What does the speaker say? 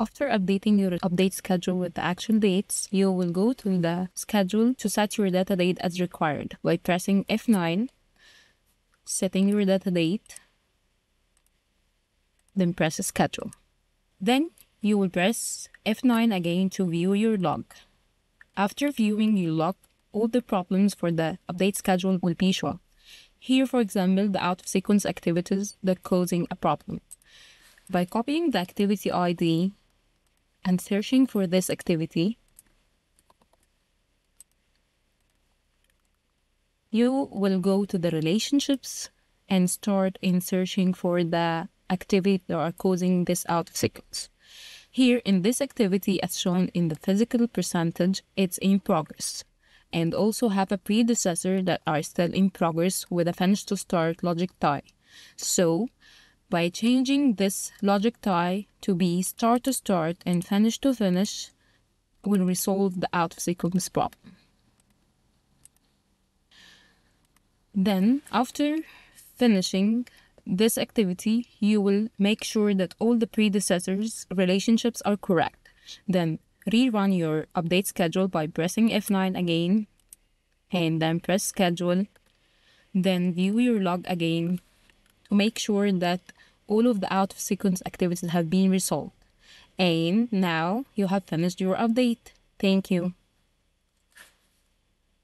After updating your update schedule with the action dates, you will go to the schedule to set your data date as required by pressing F9, setting your data date, then press schedule. Then you will press F9 again to view your log. After viewing your log, all the problems for the update schedule will be shown. Here, for example, the out of sequence activities that causing a problem. By copying the activity ID and searching for this activity, you will go to the relationships and start in searching for the activity that are causing this out of sequence. Here in this activity as shown in the physical percentage, it's in progress and also have a predecessor that are still in progress with a finish to start logic tie. So by changing this logic tie to be start to start and finish to finish, will resolve the out of sequence problem. Then after finishing this activity, you will make sure that all the predecessors relationships are correct. Then rerun your update schedule by pressing F9 again and then press schedule. Then view your log again to make sure that all of the out of sequence activities have been resolved. And now you have finished your update. Thank you.